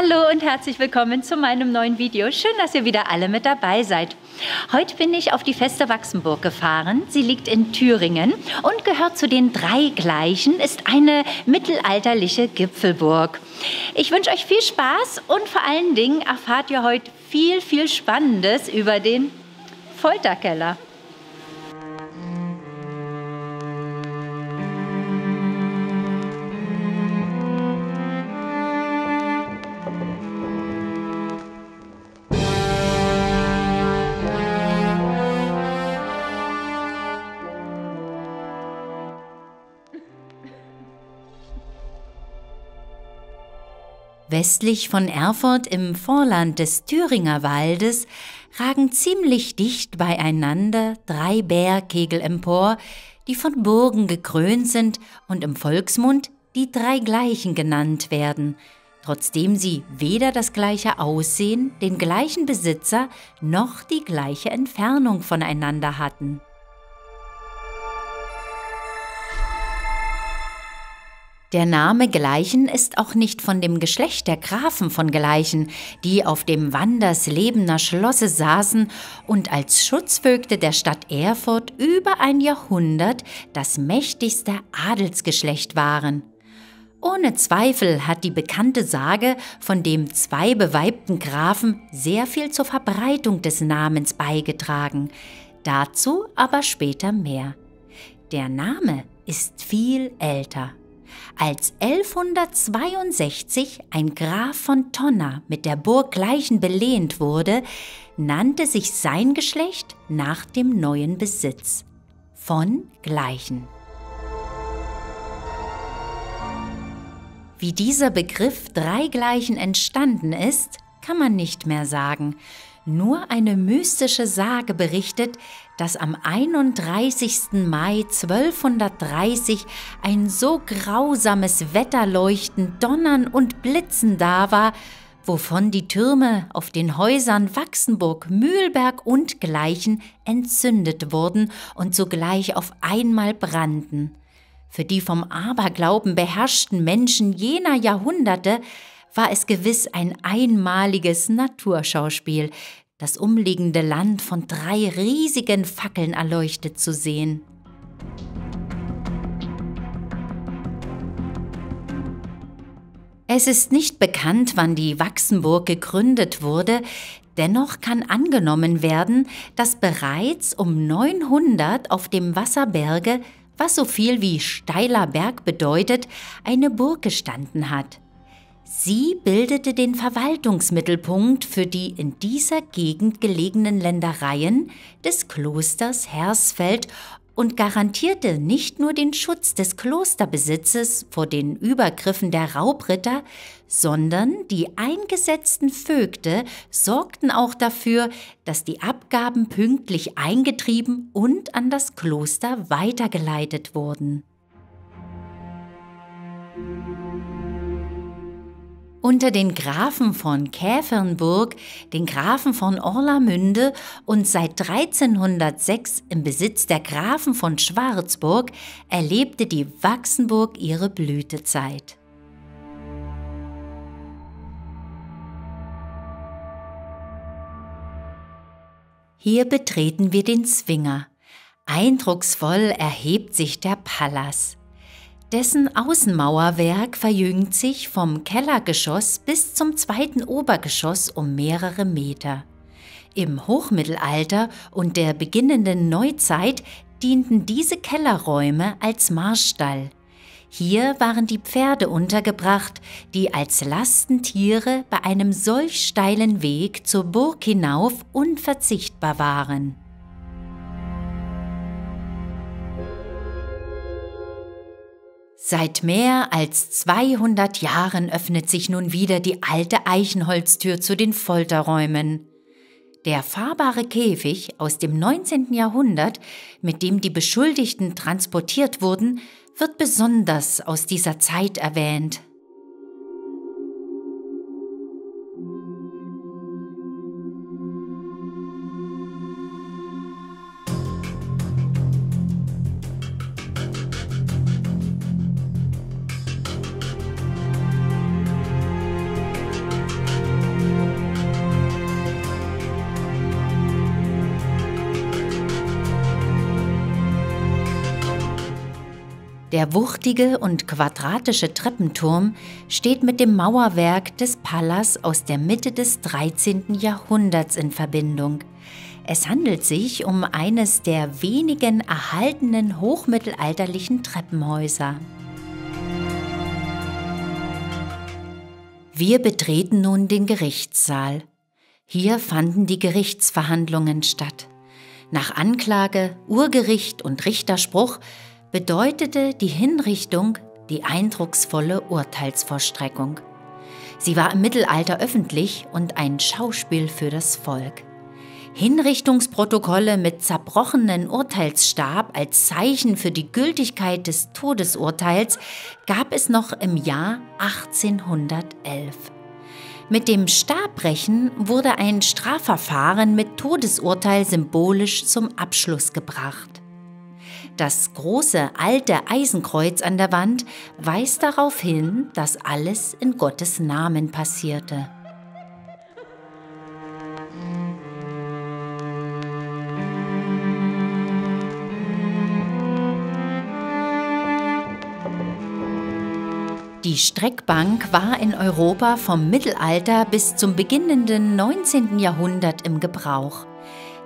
Hallo und herzlich willkommen zu meinem neuen Video. Schön, dass ihr wieder alle mit dabei seid. Heute bin ich auf die Feste Wachsenburg gefahren. Sie liegt in Thüringen und gehört zu den drei gleichen, ist eine mittelalterliche Gipfelburg. Ich wünsche euch viel Spaß und vor allen Dingen erfahrt ihr heute viel, viel Spannendes über den Folterkeller. Westlich von Erfurt im Vorland des Thüringer Waldes ragen ziemlich dicht beieinander drei Bergkegel empor, die von Burgen gekrönt sind und im Volksmund die drei gleichen genannt werden, trotzdem sie weder das gleiche Aussehen, den gleichen Besitzer noch die gleiche Entfernung voneinander hatten. Der Name Gleichen ist auch nicht von dem Geschlecht der Grafen von Gleichen, die auf dem Wanderslebener Schlosse saßen und als Schutzvögte der Stadt Erfurt über ein Jahrhundert das mächtigste Adelsgeschlecht waren. Ohne Zweifel hat die bekannte Sage von dem zwei beweibten Grafen sehr viel zur Verbreitung des Namens beigetragen. Dazu aber später mehr. Der Name ist viel älter. Als 1162 ein Graf von Tonna mit der Burg Gleichen belehnt wurde, nannte sich sein Geschlecht nach dem neuen Besitz von Gleichen. Wie dieser Begriff Dreigleichen entstanden ist, kann man nicht mehr sagen. Nur eine mystische Sage berichtet, dass am 31. Mai 1230 ein so grausames Wetterleuchten, Donnern und Blitzen da war, wovon die Türme auf den Häusern Wachsenburg, Mühlberg und gleichen entzündet wurden und sogleich auf einmal brannten. Für die vom Aberglauben beherrschten Menschen jener Jahrhunderte war es gewiss ein einmaliges Naturschauspiel, das umliegende Land von drei riesigen Fackeln erleuchtet zu sehen. Es ist nicht bekannt, wann die Wachsenburg gegründet wurde, dennoch kann angenommen werden, dass bereits um 900 auf dem Wasserberge, was so viel wie steiler Berg bedeutet, eine Burg gestanden hat. Sie bildete den Verwaltungsmittelpunkt für die in dieser Gegend gelegenen Ländereien des Klosters Hersfeld und garantierte nicht nur den Schutz des Klosterbesitzes vor den Übergriffen der Raubritter, sondern die eingesetzten Vögte sorgten auch dafür, dass die Abgaben pünktlich eingetrieben und an das Kloster weitergeleitet wurden. Unter den Grafen von Käfernburg, den Grafen von Orlamünde und seit 1306 im Besitz der Grafen von Schwarzburg erlebte die Wachsenburg ihre Blütezeit. Hier betreten wir den Zwinger. Eindrucksvoll erhebt sich der Palas. Dessen Außenmauerwerk verjüngt sich vom Kellergeschoss bis zum zweiten Obergeschoss um mehrere Meter. Im Hochmittelalter und der beginnenden Neuzeit dienten diese Kellerräume als Marstall. Hier waren die Pferde untergebracht, die als Lastentiere bei einem solch steilen Weg zur Burg hinauf unverzichtbar waren. Seit mehr als 200 Jahren öffnet sich nun wieder die alte Eichenholztür zu den Folterräumen. Der fahrbare Käfig aus dem 19. Jahrhundert, mit dem die Beschuldigten transportiert wurden, wird besonders aus dieser Zeit erwähnt. Der wuchtige und quadratische Treppenturm steht mit dem Mauerwerk des Palas aus der Mitte des 13. Jahrhunderts in Verbindung. Es handelt sich um eines der wenigen erhaltenen hochmittelalterlichen Treppenhäuser. Wir betreten nun den Gerichtssaal. Hier fanden die Gerichtsverhandlungen statt. Nach Anklage, Urgericht und Richterspruch bedeutete die Hinrichtung die eindrucksvolle Urteilsvollstreckung. Sie war im Mittelalter öffentlich und ein Schauspiel für das Volk. Hinrichtungsprotokolle mit zerbrochenen Urteilsstab als Zeichen für die Gültigkeit des Todesurteils gab es noch im Jahr 1811. Mit dem Stabbrechen wurde ein Strafverfahren mit Todesurteil symbolisch zum Abschluss gebracht. Das große alte Eisenkreuz an der Wand weist darauf hin, dass alles in Gottes Namen passierte. Die Streckbank war in Europa vom Mittelalter bis zum beginnenden 19. Jahrhundert im Gebrauch.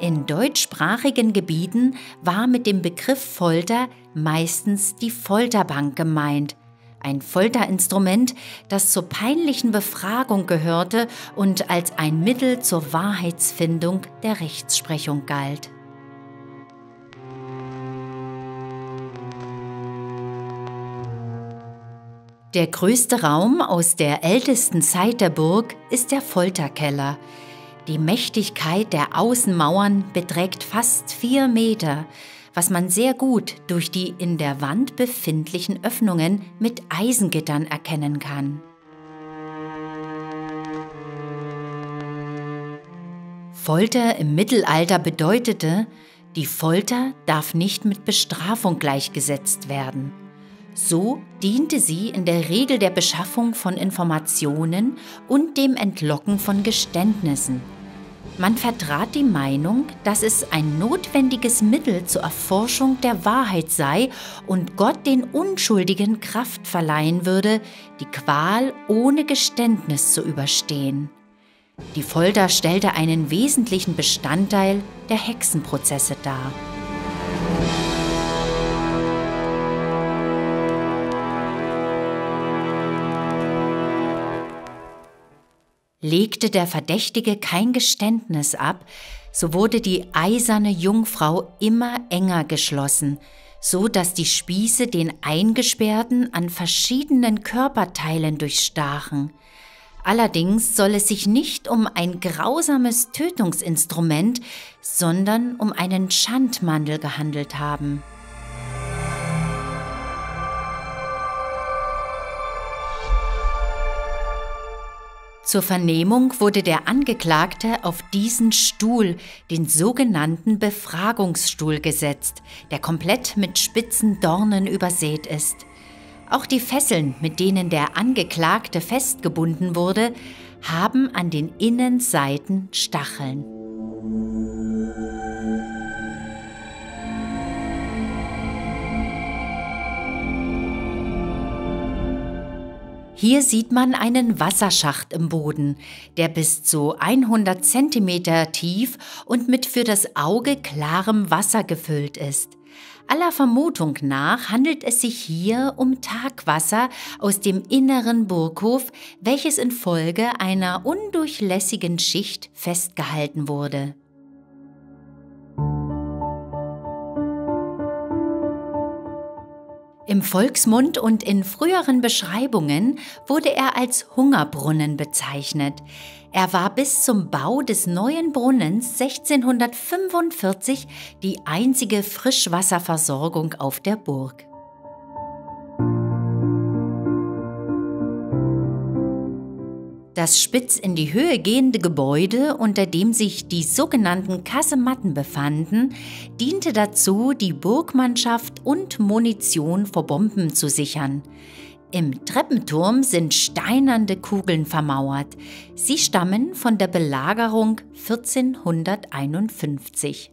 In deutschsprachigen Gebieten war mit dem Begriff Folter meistens die Folterbank gemeint, ein Folterinstrument, das zur peinlichen Befragung gehörte und als ein Mittel zur Wahrheitsfindung der Rechtsprechung galt. Der größte Raum aus der ältesten Zeit der Burg ist der Folterkeller. Die Mächtigkeit der Außenmauern beträgt fast vier Meter, was man sehr gut durch die in der Wand befindlichen Öffnungen mit Eisengittern erkennen kann. Folter im Mittelalter bedeutete, die Folter darf nicht mit Bestrafung gleichgesetzt werden. So diente sie in der Regel der Beschaffung von Informationen und dem Entlocken von Geständnissen. Man vertrat die Meinung, dass es ein notwendiges Mittel zur Erforschung der Wahrheit sei und Gott den Unschuldigen Kraft verleihen würde, die Qual ohne Geständnis zu überstehen. Die Folter stellte einen wesentlichen Bestandteil der Hexenprozesse dar. Legte der Verdächtige kein Geständnis ab, so wurde die eiserne Jungfrau immer enger geschlossen, so dass die Spieße den Eingesperrten an verschiedenen Körperteilen durchstachen. Allerdings soll es sich nicht um ein grausames Tötungsinstrument, sondern um einen Schandmandel gehandelt haben. Zur Vernehmung wurde der Angeklagte auf diesen Stuhl, den sogenannten Befragungsstuhl, gesetzt, der komplett mit spitzen Dornen übersät ist. Auch die Fesseln, mit denen der Angeklagte festgebunden wurde, haben an den Innenseiten Stacheln. Hier sieht man einen Wasserschacht im Boden, der bis zu 100 cm tief und mit für das Auge klarem Wasser gefüllt ist. Aller Vermutung nach handelt es sich hier um Tagwasser aus dem inneren Burghof, welches infolge einer undurchlässigen Schicht festgehalten wurde. Im Volksmund und in früheren Beschreibungen wurde er als Hungerbrunnen bezeichnet. Er war bis zum Bau des neuen Brunnens 1645 die einzige Frischwasserversorgung auf der Burg. Das spitz in die Höhe gehende Gebäude, unter dem sich die sogenannten Kasematten befanden, diente dazu, die Burgmannschaft und Munition vor Bomben zu sichern. Im Treppenturm sind steinernde Kugeln vermauert. Sie stammen von der Belagerung 1451.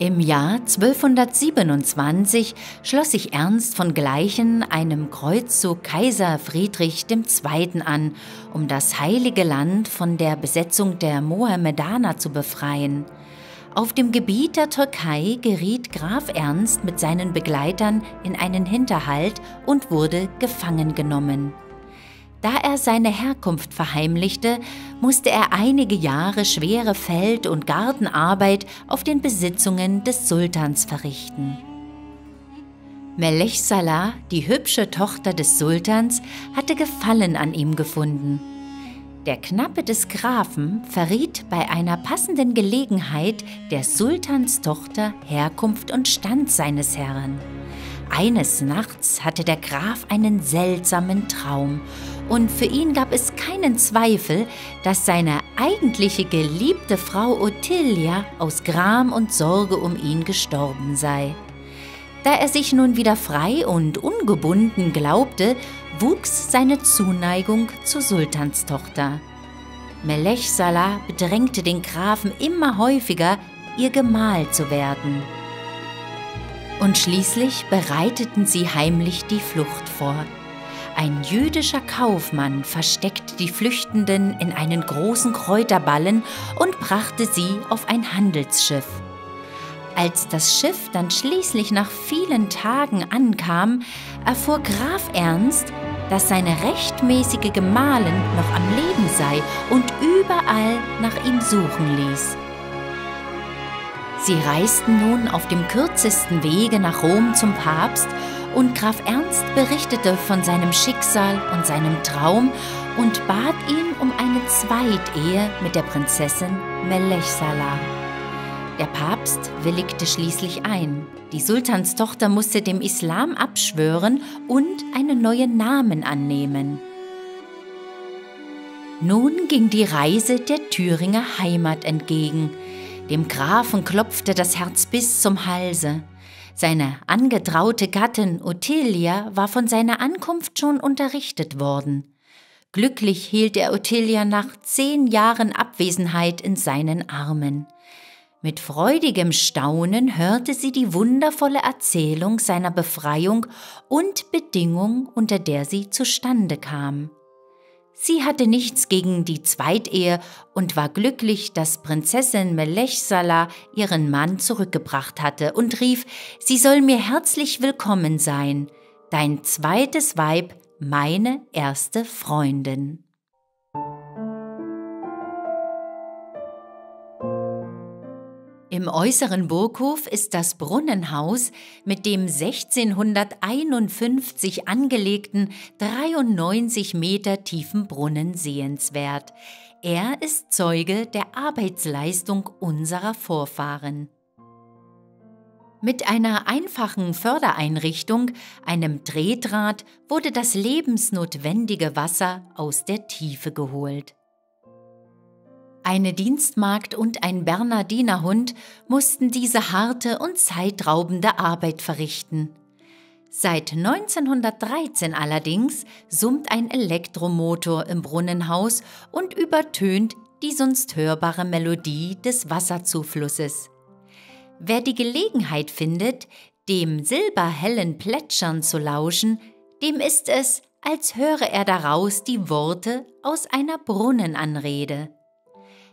Im Jahr 1227 schloss sich Ernst von Gleichen einem Kreuzzug Kaiser Friedrich II. an, um das heilige Land von der Besetzung der Mohammedaner zu befreien. Auf dem Gebiet der Türkei geriet Graf Ernst mit seinen Begleitern in einen Hinterhalt und wurde gefangen genommen. Da er seine Herkunft verheimlichte, musste er einige Jahre schwere Feld- und Gartenarbeit auf den Besitzungen des Sultans verrichten. Melech Salah, die hübsche Tochter des Sultans, hatte Gefallen an ihm gefunden. Der Knappe des Grafen verriet bei einer passenden Gelegenheit der Sultanstochter Herkunft und Stand seines Herrn. Eines Nachts hatte der Graf einen seltsamen Traum und für ihn gab es keinen Zweifel, dass seine eigentliche geliebte Frau Ottilia aus Gram und Sorge um ihn gestorben sei. Da er sich nun wieder frei und ungebunden glaubte, wuchs seine Zuneigung zur Sultanstochter. Melech Salah bedrängte den Grafen immer häufiger, ihr Gemahl zu werden. Und schließlich bereiteten sie heimlich die Flucht vor. Ein jüdischer Kaufmann versteckte die Flüchtenden in einen großen Kräuterballen und brachte sie auf ein Handelsschiff. Als das Schiff dann schließlich nach vielen Tagen ankam, erfuhr Graf Ernst, dass seine rechtmäßige Gemahlin noch am Leben sei und überall nach ihm suchen ließ. Sie reisten nun auf dem kürzesten Wege nach Rom zum Papst und Graf Ernst berichtete von seinem Schicksal und seinem Traum und bat ihn um eine Zweitehe mit der Prinzessin Melechsalah. Der Papst willigte schließlich ein. Die Sultanstochter musste dem Islam abschwören und einen neuen Namen annehmen. Nun ging die Reise der Thüringer Heimat entgegen. Dem Grafen klopfte das Herz bis zum Halse. Seine angetraute Gattin Ottilia war von seiner Ankunft schon unterrichtet worden. Glücklich hielt er Ottilia nach zehn Jahren Abwesenheit in seinen Armen. Mit freudigem Staunen hörte sie die wundervolle Erzählung seiner Befreiung und Bedingung, unter der sie zustande kam. Sie hatte nichts gegen die Zweitehe und war glücklich, dass Prinzessin Melechsala ihren Mann zurückgebracht hatte und rief, sie soll mir herzlich willkommen sein, dein zweites Weib, meine erste Freundin. Im äußeren Burghof ist das Brunnenhaus mit dem 1651 angelegten 93 Meter tiefen Brunnen sehenswert. Er ist Zeuge der Arbeitsleistung unserer Vorfahren. Mit einer einfachen Fördereinrichtung, einem Drehdraht, wurde das lebensnotwendige Wasser aus der Tiefe geholt. Eine Dienstmagd und ein Bernardinerhund mussten diese harte und zeitraubende Arbeit verrichten. Seit 1913 allerdings summt ein Elektromotor im Brunnenhaus und übertönt die sonst hörbare Melodie des Wasserzuflusses. Wer die Gelegenheit findet, dem silberhellen Plätschern zu lauschen, dem ist es, als höre er daraus die Worte aus einer Brunnenanrede.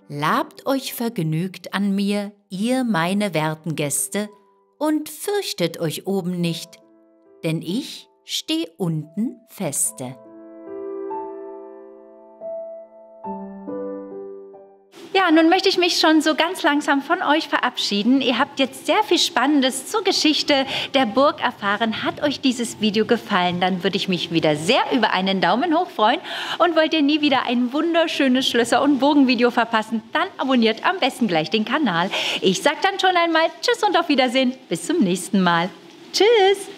Labt euch vergnügt an mir, ihr meine werten Gäste, und fürchtet euch oben nicht, denn ich steh unten feste. Nun möchte ich mich schon so ganz langsam von euch verabschieden. Ihr habt jetzt sehr viel Spannendes zur Geschichte der Burg erfahren. Hat euch dieses Video gefallen, dann würde ich mich wieder sehr über einen Daumen hoch freuen. Und wollt ihr nie wieder ein wunderschönes Schlösser- und Burgenvideo verpassen, dann abonniert am besten gleich den Kanal. Ich sage dann schon einmal Tschüss und auf Wiedersehen. Bis zum nächsten Mal. Tschüss.